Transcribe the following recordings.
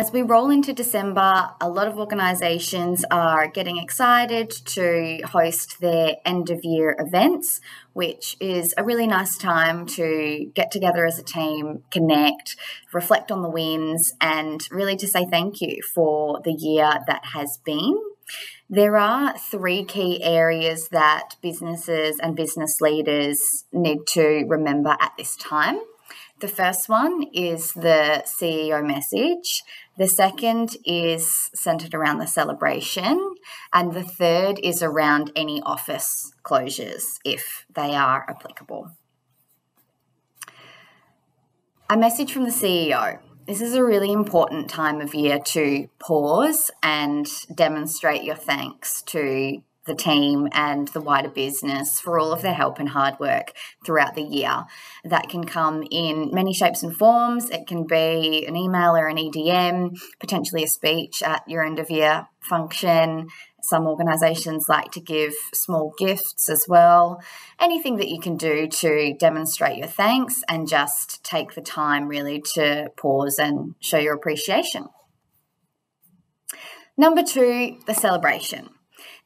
As we roll into December, a lot of organisations are getting excited to host their end of year events, which is a really nice time to get together as a team, connect, reflect on the wins, and really to say thank you for the year that has been. There are three key areas that businesses and business leaders need to remember at this time. The first one is the CEO message. The second is centered around the celebration. And the third is around any office closures if they are applicable. A message from the CEO. This is a really important time of year to pause and demonstrate your thanks to the team and the wider business for all of their help and hard work throughout the year. That can come in many shapes and forms. It can be an email or an EDM, potentially a speech at your end of year function. Some organisations like to give small gifts as well. Anything that you can do to demonstrate your thanks and just take the time really to pause and show your appreciation. Number two, the celebration.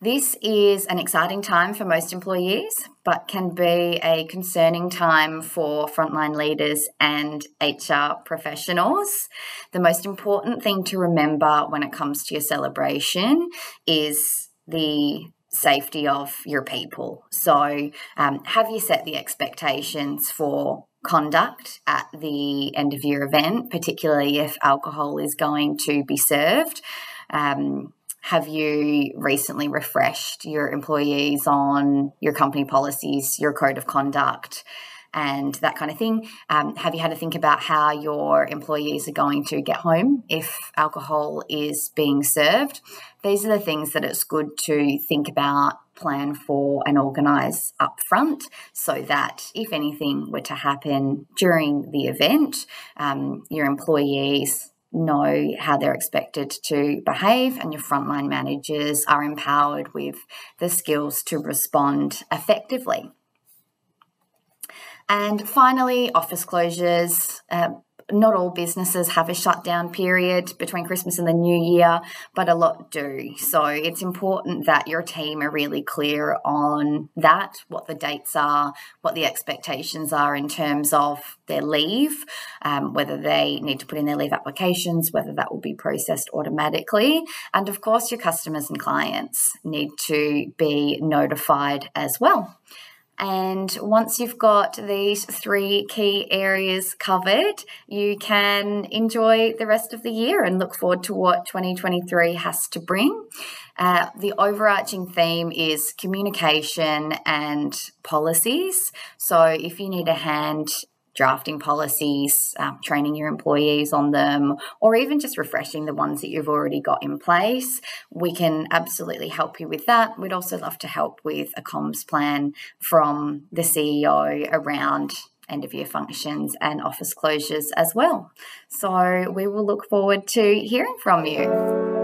This is an exciting time for most employees, but can be a concerning time for frontline leaders and HR professionals. The most important thing to remember when it comes to your celebration is the safety of your people. So, um, have you set the expectations for conduct at the end of your event, particularly if alcohol is going to be served? Um, have you recently refreshed your employees on your company policies, your code of conduct, and that kind of thing? Um, have you had to think about how your employees are going to get home if alcohol is being served? These are the things that it's good to think about, plan for, and organise up front so that if anything were to happen during the event, um, your employees know how they're expected to behave, and your frontline managers are empowered with the skills to respond effectively. And finally, office closures. Uh, not all businesses have a shutdown period between Christmas and the New Year, but a lot do. So it's important that your team are really clear on that, what the dates are, what the expectations are in terms of their leave, um, whether they need to put in their leave applications, whether that will be processed automatically. And of course, your customers and clients need to be notified as well. And once you've got these three key areas covered, you can enjoy the rest of the year and look forward to what 2023 has to bring. Uh, the overarching theme is communication and policies. So if you need a hand drafting policies, um, training your employees on them, or even just refreshing the ones that you've already got in place, we can absolutely help you with that. We'd also love to help with a comms plan from the CEO around end of year functions and office closures as well. So we will look forward to hearing from you.